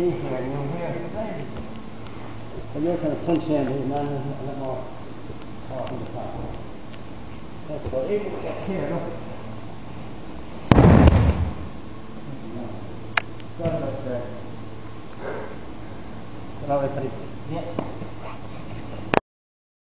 see here and you'll hear the same. But you're kind of punching in, he's not a lot more talking to top. That's what it is. Here, look. Sorry about that. Allow it, please. Yeah.